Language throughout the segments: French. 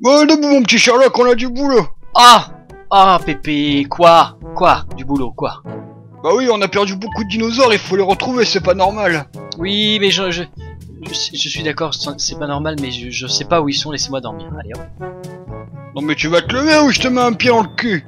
Bon, debout, mon petit Sherlock, on a du boulot. Ah Ah, Pépé, quoi Quoi Du boulot, quoi Bah oui, on a perdu beaucoup de dinosaures, il faut les retrouver, c'est pas normal. Oui, mais je... Je, je, je suis d'accord, c'est pas normal, mais je, je sais pas où ils sont, laissez-moi dormir. Allez, hop. Non mais tu vas te lever ou je te mets un pied dans le cul?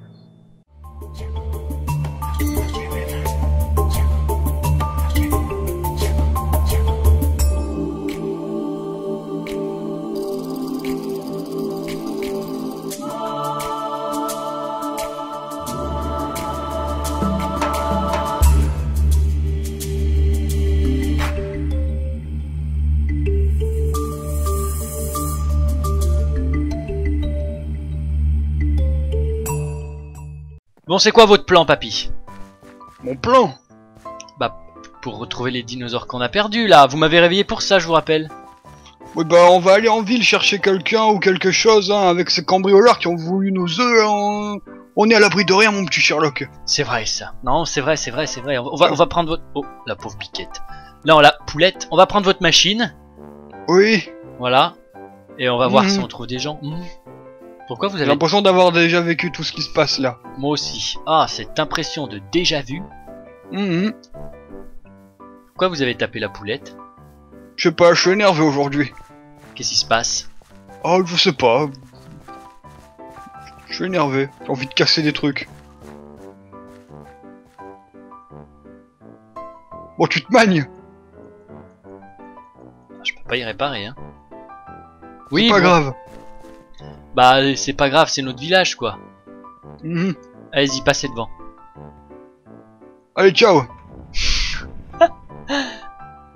Bon, c'est quoi votre plan, papy? Mon plan? Bah, pour retrouver les dinosaures qu'on a perdus, là. Vous m'avez réveillé pour ça, je vous rappelle. Oui bah on va aller en ville chercher quelqu'un ou quelque chose hein, avec ces cambrioleurs qui ont voulu nos œufs. hein. On est à l'abri de rien mon petit Sherlock. C'est vrai, ça. Non, c'est vrai, c'est vrai, c'est vrai. On va, on va prendre votre... Oh, la pauvre piquette. Non, la poulette. On va prendre votre machine. Oui, Voilà. Et on va voir Mhm. si on trouve des gens. Mhm. Pourquoi vous j'ai avez... l'impression d'avoir déjà vécu tout ce qui se passe là. Moi aussi. Ah, cette impression de déjà vu. Mhm. Pourquoi vous avez tapé la poulette Je sais pas, je suis énervé aujourd'hui. Qu'est-ce qui se passe Oh, je sais pas. Je suis énervé, j'ai envie de casser des trucs. Bon, tu te magnes Je peux pas y réparer, hein. C'est Oui, pas bon. grave. Bah, c'est pas grave, c'est notre village, quoi. Mhm. Allez-y, passez devant. Allez, ciao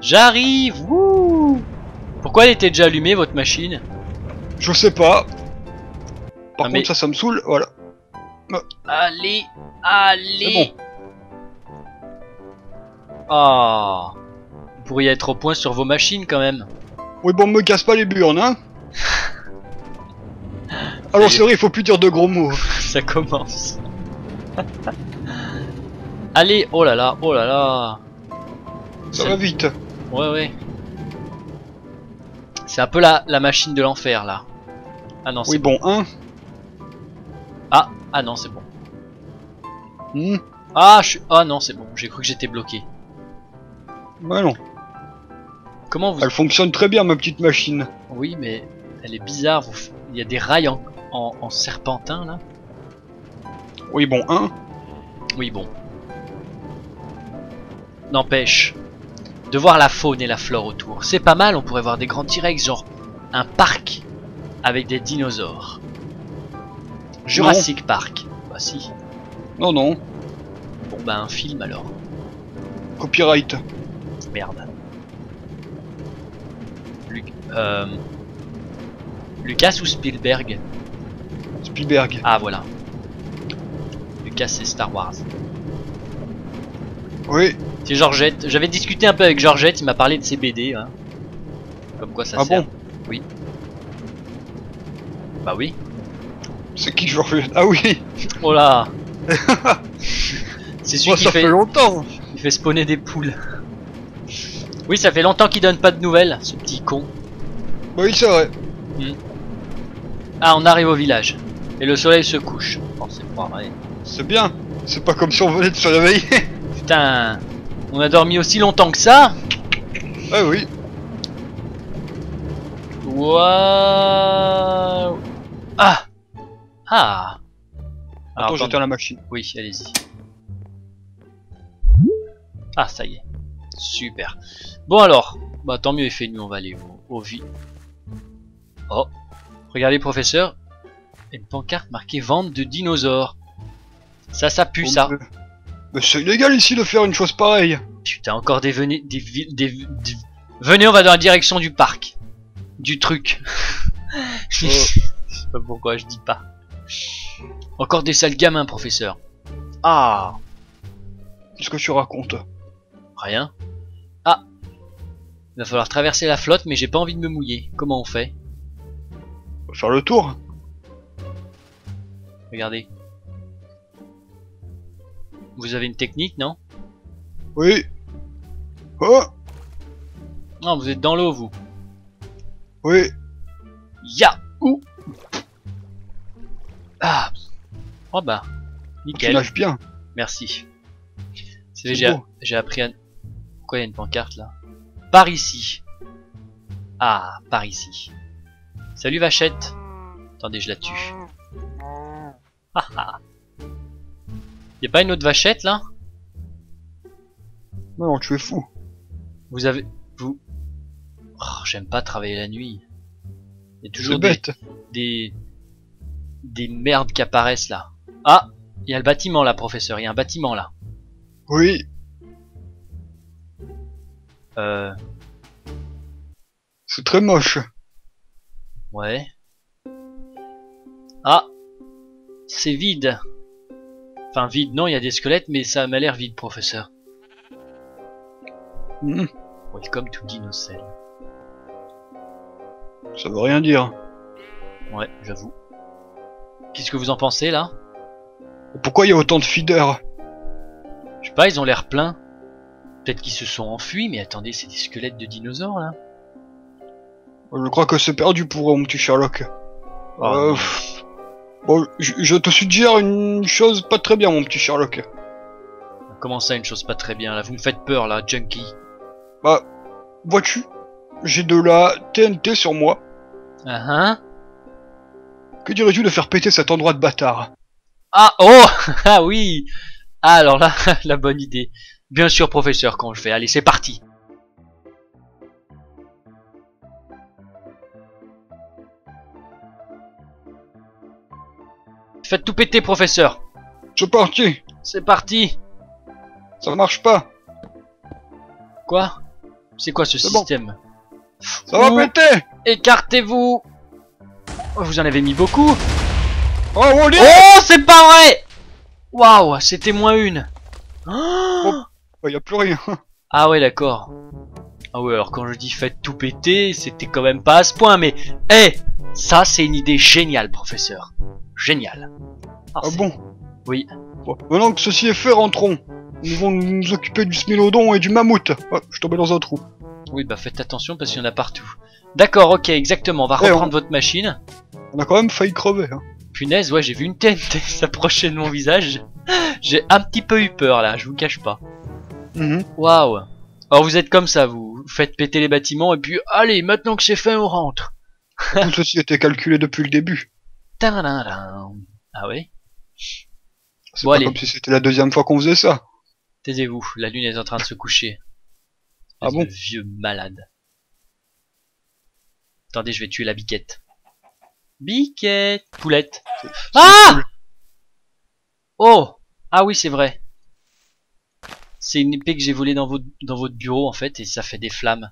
J'arrive Wouh Pourquoi elle était déjà allumée, votre machine? Je sais pas. Par Ah, mais- contre, ça, ça me saoule, voilà. Allez Allez Ah Vous pourriez être au point sur vos machines, quand même. Oui, bon, me casse pas les burnes, hein Alors, c'est vrai, il faut plus dire de gros mots. Ça commence. Allez Oh là là Oh là là Ça va vite. Ouais, ouais. C'est un peu la, la machine de l'enfer, là. Ah non, c'est Oui, bon, hein Ah, ah non, c'est bon. Hmm. Ah, je suis... Ah non, c'est bon. J'ai cru que j'étais bloqué. Ouais, non. Comment vous... Elle fonctionne très bien, ma petite machine. Oui, mais elle est bizarre. Vous... Il y a des rails en, en, en serpentin, là. Oui, bon, hein Oui, bon. N'empêche, de voir la faune et la flore autour, c'est pas mal. On pourrait voir des grands T-Rex, genre un parc avec des dinosaures. Jurassic Park. Bah si. Non, non. Bon bah un film alors. Copyright. Merde. Luc- euh, Lucas ou Spielberg? Spielberg. Ah voilà. Lucas c'est Star Wars. Oui. C'est Georgette. J'avais discuté un peu avec Georgette, il m'a parlé de ses BD. Hein. Comme quoi ça Ah sert. bon? Oui. Bah oui. C'est qui Georges Ah oui Oh là C'est celui qui ça fait, fait longtemps qui fait spawner des poules. Oui, ça fait longtemps qu'il donne pas de nouvelles, ce petit con. Bah oui, c'est vrai. Ah, on arrive au village. Et le soleil se couche. Oh, c'est pas vrai. C'est bien. C'est pas comme si on venait de se réveiller. Putain, on a dormi aussi longtemps que ça ah oui. Waouh Ah Ah Alors, Attends, j'éteins la machine. Oui, allez-y. Ah, ça y est. Super. Bon alors, bah tant mieux, il fait nuit, on va aller au, au vi- Oh, regardez professeur, une pancarte marquée vente de dinosaures. Ça, ça pue ça. Mais- c'est illégal ici de faire une chose pareille. Putain, encore des venez, des, des, des- Venez, on va dans la direction du parc. Du truc. Je sais pas pourquoi je dis pas. Encore des sales gamins, professeur. Ah, Qu'est-ce que tu racontes rien. Ah, il va falloir traverser la flotte, mais j'ai pas envie de me mouiller. Comment on fait? On va Faire le tour Regardez. Vous avez une technique, non? Oui. Oh Non, vous êtes dans l'eau, vous. Oui. Ya Ouh Ah Oh bah, Tu nickel, nages bien. merci. C'est j'ai appris à... Quoi, il y a une pancarte là? Par ici. Ah, par ici. Salut Vachette. Attendez, je la tue. Ah ah. Y a pas une autre Vachette là? Non, non, tu es fou. Vous avez... Vous... Oh, J'aime pas travailler la nuit. Il y a C'est toujours des, bête. des... Des merdes qui apparaissent là. Ah Il y a le bâtiment là, professeur. Il y a un bâtiment là. Oui, Euh... c'est très moche. Ouais. C'est vide. Enfin vide, non, il y a des squelettes, mais ça m'a l'air vide, professeur. Mhm. Welcome to Dinocell. Ça veut rien dire. Ouais, j'avoue. Qu'est-ce que vous en pensez là? Pourquoi il y a autant de feeders? Je sais pas, ils ont l'air pleins. Peut-être qu'ils se sont enfuis, mais attendez, c'est des squelettes de dinosaures là. Je crois que c'est perdu pour eux, mon petit Sherlock. Oh, Euh. Bon, je, je te suggère une chose pas très bien, mon petit Sherlock. Comment ça, une chose pas très bien là? Vous me faites peur là, junkie. Bah, vois-tu, j'ai de la TNT sur moi. Ah hein? Que dirais-tu de faire péter cet endroit de bâtard? Ah oh Ah oui Ah alors là, la bonne idée. Bien sûr, professeur, quand je fais. Allez, c'est parti. Faites tout péter, professeur. C'est parti C'est parti. Ça marche pas Quoi? C'est quoi ce bon. système? Ça va péter Écartez-vous Oh, Vous en avez mis beaucoup Oh dieu Oh, c'est pas vrai Waouh, c'était moins une. Oh Il y a plus rien. Ah ouais d'accord. Ah ouais alors quand je dis faites tout péter, c'était quand même pas à ce point mais hé Ça c'est une idée géniale professeur. Génial. Ah c'est- bon Oui. Bon, Maintenant que ceci est fait, rentrons. Nous allons nous occuper du smilodon et du mammouth. Oh, je suis tombé dans un trou. Oui bah faites attention parce qu'il y en a partout. D'accord ok exactement on va Eh, reprendre votre machine. On a quand même failli crever. Hein. Punaise ouais j'ai vu une tête s'approcher de mon visage. J'ai un petit peu eu peur là je vous cache pas. Mhm. Waouh. Alors vous êtes comme ça vous, vous faites péter les bâtiments et puis allez maintenant que c'est fait on rentre. Tout ceci était calculé depuis le début. Ah ouais? C'est Bon, pas allez. comme si c'était la deuxième fois qu'on faisait ça. Taisez-vous, la lune est en train de se coucher. Ah bon Vieux malade. Attendez, je vais tuer la biquette. Biquette Poulette Ah cool. Oh Ah oui, c'est vrai. C'est une épée que j'ai volée dans votre, dans votre bureau en fait et ça fait des flammes.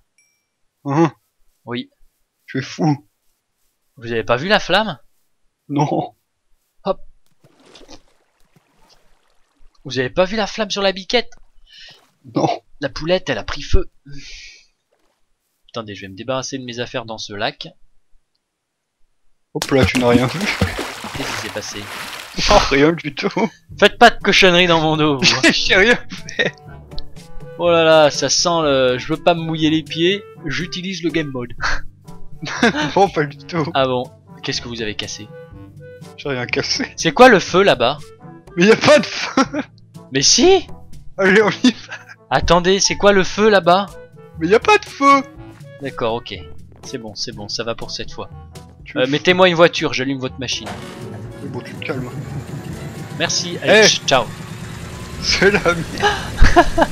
Hein, Oui. tu es fou. Vous avez pas vu la flamme? Non. Vous avez pas vu la flamme sur la biquette? Non. La poulette, elle a pris feu. Attendez, je vais me débarrasser de mes affaires dans ce lac. Hop là, tu n'as rien vu. Qu'est-ce qui s'est passé? Non, rien du tout. Faites pas de cochonneries dans mon dos. vous. J'ai rien. Oh là là, ça sent le... Je veux pas me mouiller les pieds, j'utilise le game mode. Non, pas du tout. Ah bon, qu'est-ce que vous avez cassé? J'ai rien cassé. C'est quoi le feu là-bas Mais y a pas de feu. Mais si Allez, on y va. Attendez, c'est quoi le feu là-bas Mais y a pas de feu. D'accord, ok. C'est bon, c'est bon, ça va pour cette fois. Euh. Mettez-moi une voiture, j'allume votre machine. Mais Bon, tu te calmes. Merci, allez, Eh. ch- ciao. C'est la mienne.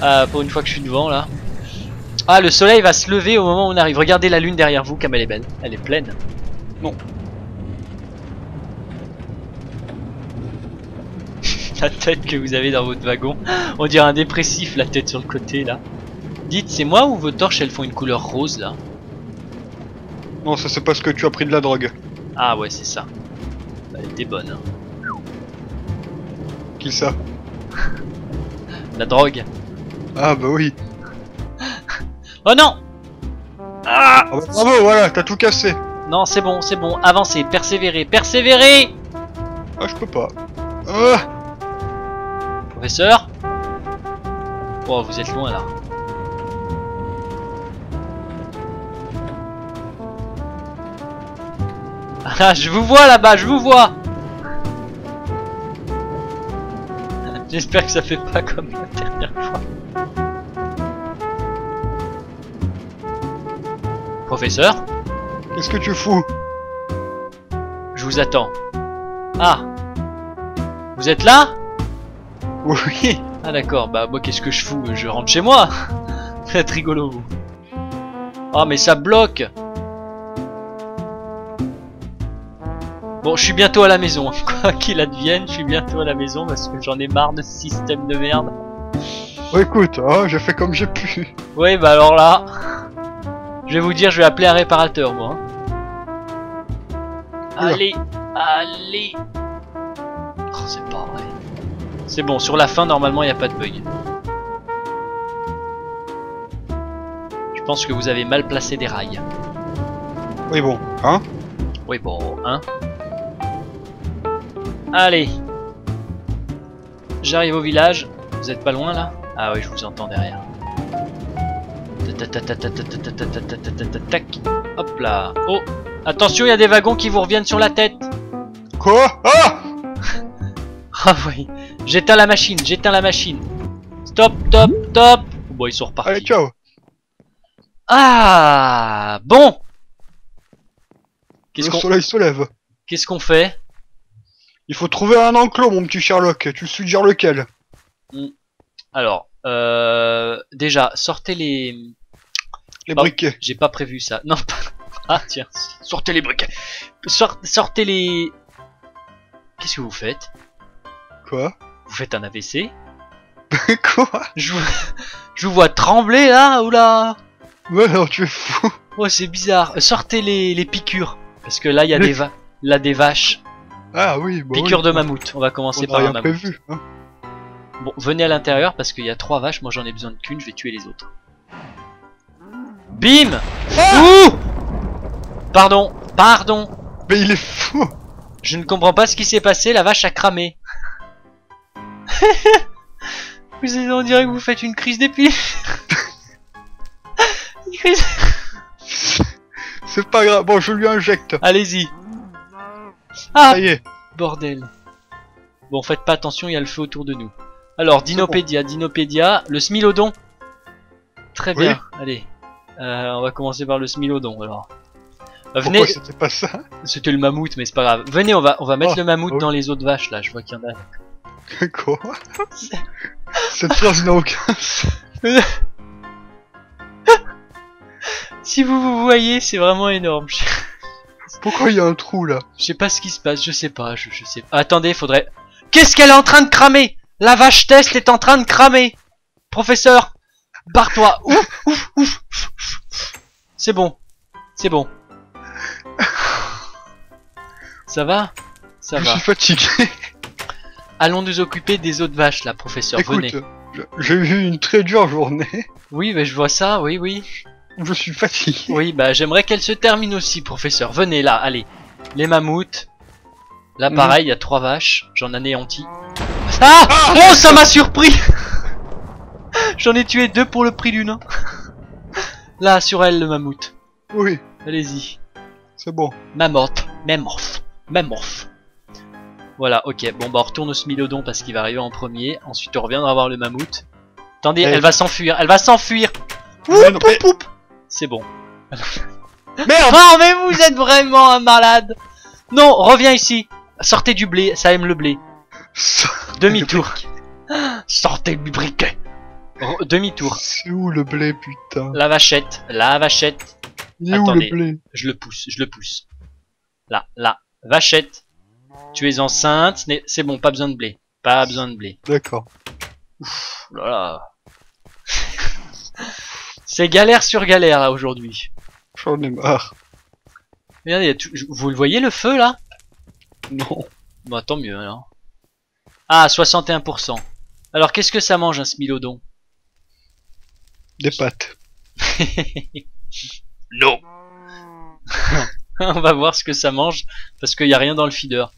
Ah, pour une fois que je suis devant là. Ah, le soleil va se lever au moment où on arrive. Regardez la lune derrière vous, comme elle est belle. Elle est pleine. Non. La tête que vous avez dans votre wagon. On dirait un dépressif, la tête sur le côté là. Dites, c'est moi ou vos torches elles font une couleur rose là Non, ça c'est parce que tu as pris de la drogue. Ah ouais, c'est ça. Elle était bonne. hein. Qui ça? La drogue. Ah bah oui. Oh non Ah Ah bah bravo, voilà, t'as tout cassé. Non, c'est bon, c'est bon. Avancez, persévérez, persévérez Ah, je peux pas. Ah Professeur Oh, vous êtes loin là. Ah, je vous vois là-bas, je vous vois J'espère que ça fait pas comme la dernière fois. Professeur, Qu'est-ce que tu fous? Je vous attends. Ah Vous êtes là? Oui. Ah d'accord, bah moi qu'est-ce que je fous? Je rentre chez moi Vous êtes rigolo vous. Ah mais ça bloque Bon, je suis bientôt à la maison, quoi qu'il advienne, je suis bientôt à la maison parce que j'en ai marre de ce système de merde. Bon, écoute, hein, j'ai fait comme j'ai pu. Ouais, bah alors là, je vais vous dire, je vais appeler un réparateur, moi. hein. Allez, allez. Oh, c'est pas vrai. C'est bon, sur la fin, normalement, il n'y a pas de bug. Je pense que vous avez mal placé des rails. Oui, bon, hein Oui, bon, hein. Allez. J'arrive au village. Vous êtes pas loin là Ah oui, je vous entends derrière. Tac. Hop là. Oh, attention, il y a des wagons qui vous reviennent sur la tête. Quoi Ah Ah oui. J'éteins la machine, j'éteins la machine. Stop, stop, stop. Bon, ils sont repartis. Allez, ciao Ah, bon. Qu'est-ce Le qu'on soleil se lève. qu'est-ce qu'on fait? Il faut trouver un enclos, mon petit Sherlock. Tu suggères lequel? Alors, euh, déjà, sortez les. Les Bah. briquets. J'ai pas prévu ça. Non, pas. Ah tiens, sortez les briquets. Sort- sortez les. Qu'est-ce que vous faites? Quoi Vous faites un AVC Quoi je vous... je vous vois trembler là Oula Ouais, non, tu es fou. Oh, c'est bizarre. Sortez les, les piqûres. Parce que là, il y a des, va... là, des vaches. Ah oui, bon. Piqûres oui. de mammouth. On va commencer On par n'a un rien mammouth. prévu. Hein. Bon, venez à l'intérieur parce qu'il y a trois vaches. Moi, j'en ai besoin de qu'une. Je vais tuer les autres. Bim Ouh Pardon, pardon. Mais il est fou Je ne comprends pas ce qui s'est passé. La vache a cramé. Vous êtes- on dirait que vous faites une crise d'épilepsie. Une crise- C'est pas grave. Bon, je lui injecte. Allez-y. Ah Ça y est. Bordel. Bon, faites pas attention, il y a le feu autour de nous. Alors, Dinopédia, Dinopédia, le Smilodon. Très Oui. bien, allez. Euh, on va commencer par le Smilodon alors. Euh, venez, c'était pas ça? C'était le mammouth, mais c'est pas grave. Venez, on va, on va mettre Oh, le mammouth oui. dans les autres vaches là, je vois qu'il y en a. Quoi? Cette phrase n'a aucun sens. Si vous vous voyez, c'est vraiment énorme. Je, Pourquoi il y a un trou là? Je sais pas ce qui se passe, je sais pas, je, je sais pas. Attendez, faudrait. Qu'est-ce qu'elle est en train de cramer? La vache test est en train de cramer Professeur Barre-toi Ouf, ouf, ouf. C'est bon. C'est bon. Ça va? Ça Je va. suis fatigué. Allons nous occuper des autres vaches là, professeur. Écoute, Venez. j'ai eu une très dure journée. Oui, mais je vois ça, oui, oui. Je suis fatigué. Oui, bah j'aimerais qu'elle se termine aussi, professeur. Venez là, allez. Les mammouths. Là, Mhm. pareil, il y a trois vaches. J'en anéantis. Ah Oh, ça m'a surpris J'en ai tué deux pour le prix d'une. Là, sur elle, le mammouth. Oui, Allez-y. c'est bon. Mammoth. Mammoth. Mammoth. Voilà, ok. Bon, bah on retourne au Smilodon parce qu'il va arriver en premier. Ensuite, on reviendra voir le mammouth. Attendez, Eh. elle va s'enfuir. Elle va s'enfuir. C'est bon. Merde Non, mais vous êtes vraiment un malade. Non, reviens ici. Sortez du blé, ça aime le blé. Demi-tour. Sortez du briquet. Re- Demi-tour. C'est où le blé, putain? La vachette, la vachette. Il est où Attendez. le blé? Je le pousse, je le pousse. Là, là. Vachette. Tu es enceinte. C'est bon, pas besoin de blé. Pas besoin de blé. D'accord. Oh là là. C'est galère sur galère là aujourd'hui. J'en ai marre. Regardez, vous le voyez le feu là? Non. Bah tant mieux alors. Ah, 61%. Alors qu'est-ce que ça mange un smilodon? Des pâtes. Non On va voir ce que ça mange, parce qu'il n'y a rien dans le feeder.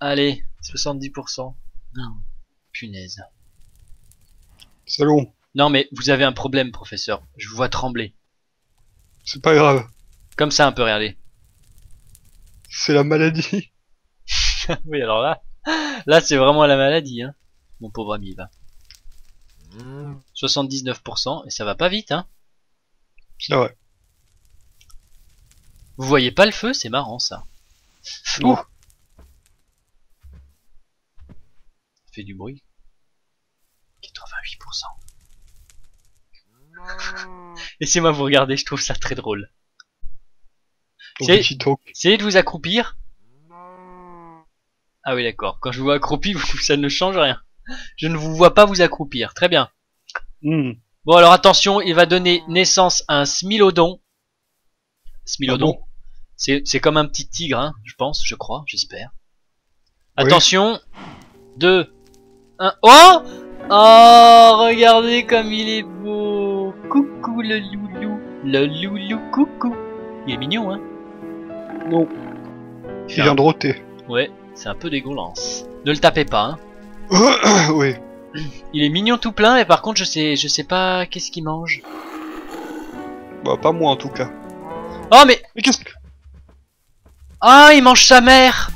Allez, 70%. Non. Punaise. C'est long. Non mais vous avez un problème, professeur. Je vous vois trembler. C'est pas grave. Comme ça un peu, regardez. C'est la maladie. oui, alors là, là c'est vraiment la maladie, hein. Mon pauvre ami, va. 79%, et ça va pas vite, hein. C'est vrai. Vous voyez pas le feu, c'est marrant ça. Ouh. Ça fait du bruit. 88%. Laissez-moi vous regarder, je trouve ça très drôle. Essayez de vous accroupir? Ah oui d'accord, quand je vous vois accroupi, vous- ça ne change rien. Je ne vous vois pas vous accroupir, très bien. Hmm. Bon alors attention, il va donner naissance à un smilodon. Smilodon. Ah bon? C'est c'est comme un petit tigre, hein, je pense, je crois, j'espère. Oui. Attention. 2, 1. Oh Oh, regardez comme il est beau. Coucou le loulou. Le loulou, coucou. Il est mignon, hein Non. Il vient de roter. Ouais, c'est un peu dégueulasse. Ne le tapez pas, hein. oui. Il est mignon tout plein, et par contre, je sais, je sais pas qu'est-ce qu'il mange. Bah, pas moi en tout cas. Oh, mais... Mais qu'est-ce que. Ah, il mange sa mère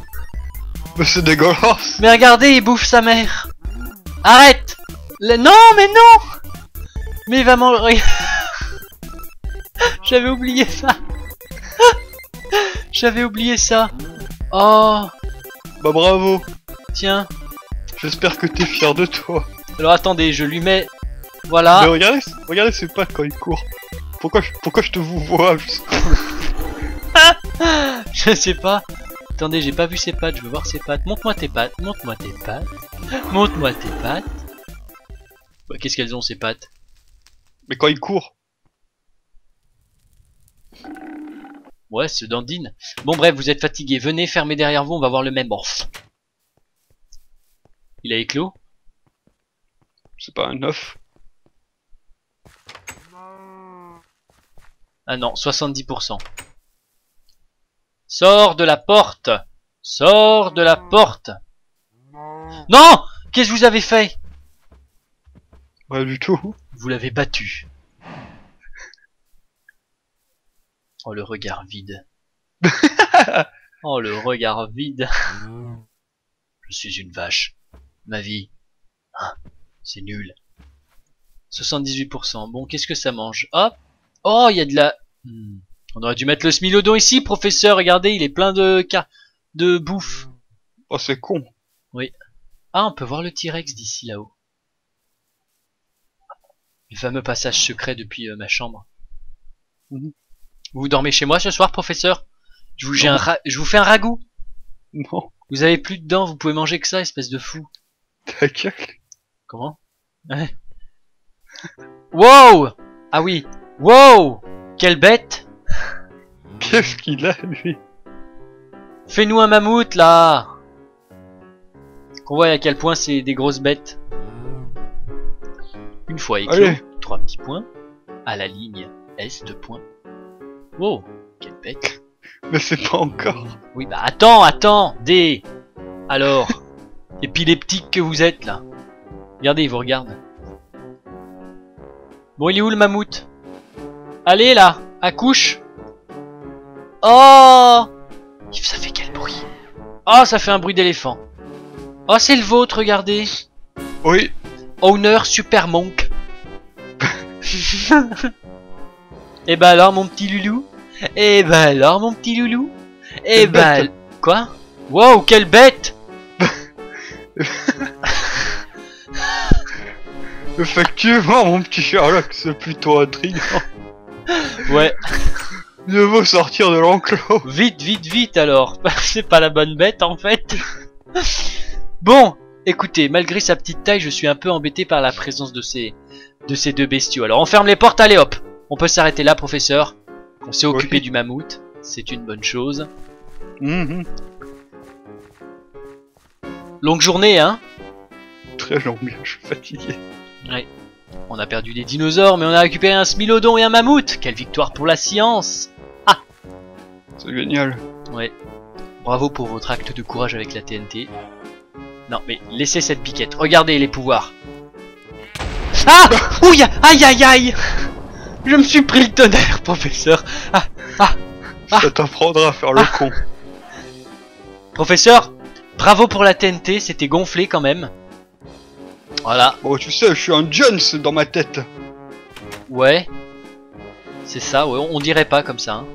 Mais c'est dégueulasse Mais regardez, il bouffe sa mère. Arrête Le- Non, mais non Mais il va manger... J'avais oublié ça. J'avais oublié ça. Oh, Bah, bravo tiens. J'espère que t'es fier de toi. Alors attendez, je lui mets... Voilà. Mais regardez, regardez ses pattes quand il court. Pourquoi je, pourquoi je te vous vois Je sais pas. Attendez, j'ai pas vu ses pattes, je veux voir ses pattes. Montre-moi tes pattes, montre-moi tes pattes. Montre-moi tes pattes. Bah, Qu'est-ce qu'elles ont ces pattes? Mais quand il court. Ouais, c'est dandine. Bon bref, vous êtes fatigué. Venez, fermez derrière vous, on va voir le même morph. Il a éclos? C'est pas un œuf. Ah non, 70%. Sors de la porte Sors de la porte Non Qu'est-ce que vous avez fait? Pas du tout. Vous l'avez battu. Oh le regard vide. oh le regard vide. Je suis une vache. Ma vie. Ah, c'est nul. 78%. Bon, qu'est-ce que ça mange? Hop Oh, il y a de la... Hmm. On aurait dû mettre le smilodon ici, professeur. Regardez, il est plein de... ca- de bouffe. Oh, c'est con. Ah, on peut voir le T-Rex d'ici là-haut. Le fameux passage secret depuis euh, ma chambre. Mhm. Vous dormez chez moi ce soir, professeur? Je vous, j'ai Non. un ra- je vous fais un ragoût. Non, Vous avez plus de dents, vous pouvez manger que ça, espèce de fou. ta gueule. Comment? Ouais. Wow Ah oui. Wow Quelle bête Qu'est-ce qu'il a, lui Fais-nous un mammouth là Qu'on voit à quel point c'est des grosses bêtes. Une fois éclos, Allez. trois petits points. À la ligne S, deux points. Wow Quelle bête Mais c'est pas encore. Oui bah attends, attends D Alors Épileptique que vous êtes là Regardez, il vous regarde. Bon, il est où le mammouth? Allez là Accouche Oh Ça fait quel bruit Oh, ça fait un bruit d'éléphant. Oh, c'est le vôtre, regardez Oui, Owner Super Monk. Et bah alors, mon petit loulou? Et bah alors, mon petit loulou? Et Quelle bah... bête. Quoi? Wow, quelle bête effectivement, mon petit Sherlock, c'est plutôt intriguant. Ouais, Mieux vaut sortir de l'enclos. vite, vite, vite alors C'est pas la bonne bête en fait Bon, écoutez, malgré sa petite taille, je suis un peu embêté par la présence de ces, de ces deux bestiaux. Alors on ferme les portes, allez hop On peut s'arrêter là, professeur. On s'est occupé Oui. du mammouth, c'est une bonne chose. Mhm. Longue journée, hein Très long, bien, je suis fatigué. On a perdu des dinosaures, mais on a récupéré un smilodon et un mammouth Quelle victoire pour la science c'est génial. Ouais. Bravo pour votre acte de courage avec la TNT. Non, mais laissez cette piquette. Regardez les pouvoirs. Ah Ouh Aïe aïe aïe Je me suis pris le tonnerre, professeur Ah Ah, ah Ça t'apprendra à faire le ah. con. Professeur, bravo pour la TNT, c'était gonflé quand même. Voilà. Bon, tu sais, je suis un Jones dans ma tête. Ouais. C'est ça, ouais, on dirait pas comme ça. Hein.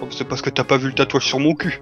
Oh, c'est parce que t'as pas vu le tatouage sur mon cul.